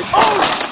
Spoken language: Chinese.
Oh! oh.